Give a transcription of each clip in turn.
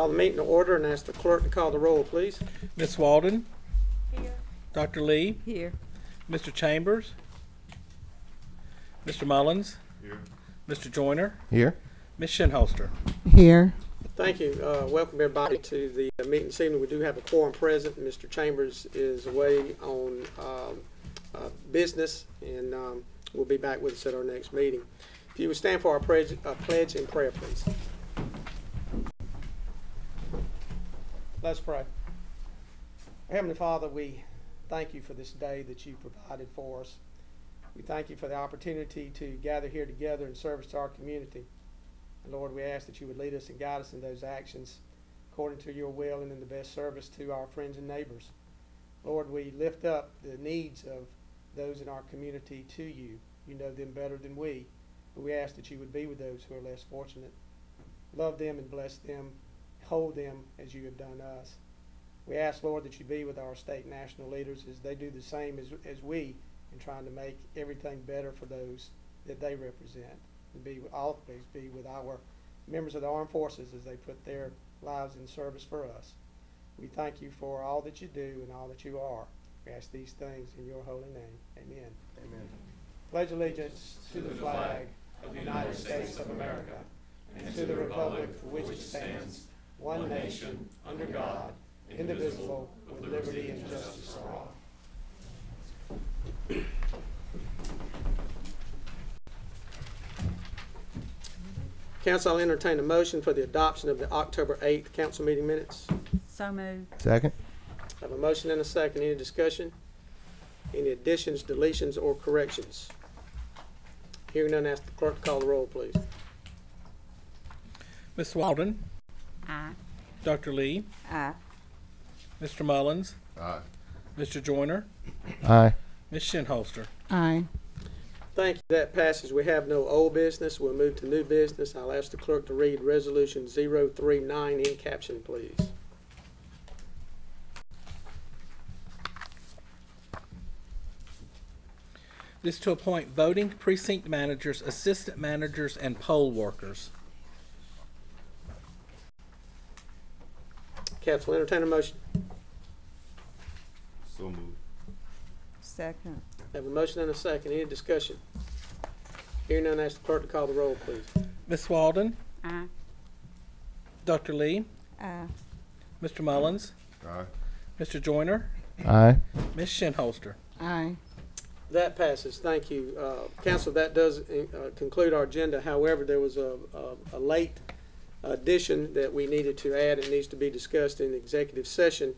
Call the meeting to order and ask the clerk to call the roll, please. Miss Walden, Here. Dr. Lee, Here. Mr. Chambers, Mr. Mullins, Mr. Joyner, Here. Miss Shinholster. Here. Thank you. Uh, Welcome everybody to the uh, meeting this evening. We do have a quorum present. Mr. Chambers is away on um, uh, business, and um, will be back with us at our next meeting. If you would stand for our pledge and prayer, please. Let's pray. Heavenly Father, we thank you for this day that you provided for us. We thank you for the opportunity to gather here together in service to our community. And Lord, we ask that you would lead us and guide us in those actions according to your will and in the best service to our friends and neighbors. Lord, we lift up the needs of those in our community to you. You know them better than we, but we ask that you would be with those who are less fortunate. Love them and bless them. Hold them as you have done us. We ask, Lord, that you be with our state and national leaders as they do the same as, as we in trying to make everything better for those that they represent and be with, all always be with our members of the armed forces as they put their lives in service for us. We thank you for all that you do and all that you are. We ask these things in your holy name. Amen. Amen. Pledge allegiance to the flag of the United States of America and to the republic for which it stands, one nation, under God, indivisible, with liberty and justice for all. Council, I'll entertain a motion for the adoption of the October 8th council meeting minutes. So moved. Second. I have a motion and a second. Any discussion? Any additions, deletions, or corrections? Hearing none, ask the clerk to call the roll, please. Miss Walden, Aye. Dr. Lee, Aye. Mr. Mullins, Aye. Mr. Joyner, Aye. Miss Shinholster. Aye. Thank you. That passes. We have no old business. We'll move to new business. I'll ask the clerk to read Resolution 039 in caption, please. This to appoint voting precinct managers, assistant managers, and poll workers. Council, entertain a motion. So moved. Second. Have a motion and a second. Any discussion? Hearing none, ask the clerk to call the roll, please. Miss Walden, Aye. Dr. Lee, Aye. Mr. Mullins, Aye. Mr. Joyner, Aye. Miss Shinholster. Aye. That passes. Thank you. Uh, Council, that does uh, conclude our agenda. However, there was a, a, a late addition that we needed to add and needs to be discussed in executive session.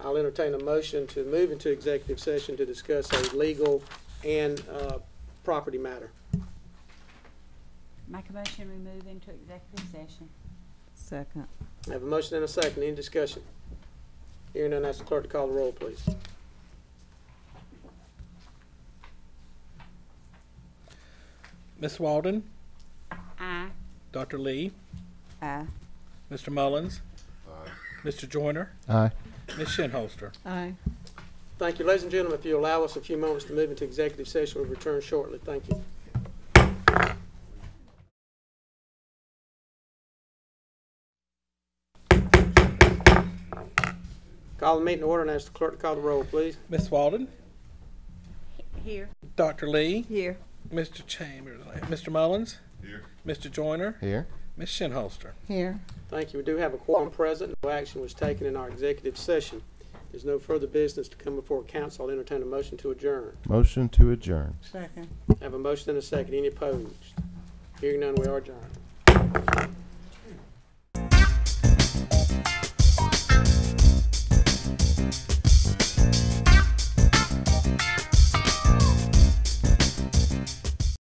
I'll entertain a motion to move into executive session to discuss a legal and uh, property matter. Make a motion, we move into executive session. Second. I have a motion and a second. Any discussion? Hearing none, ask the clerk to call the roll, please. Miss Walden, Aye. Dr. Lee, Aye. Mr. Mullins, Aye. Mr. Joyner, Aye. Miss Shinholster. Aye. Thank you. Ladies and gentlemen, if you allow us a few moments to move into executive session, we'll return shortly. Thank you. Call the meeting to order and ask the clerk to call the roll, please. Miss Walden, Here. Dr. Lee, Here. Mr. Chambers, Mr. Mullins, Here. Mr. Joyner, Here. Miss Shinholster. Here. Thank you. We do have a quorum present. No action was taken in our executive session. There's no further business to come before council. I'll entertain a motion to adjourn. Motion to adjourn. Second. I Have a motion and a second. Any opposed? Hearing none, we are adjourned.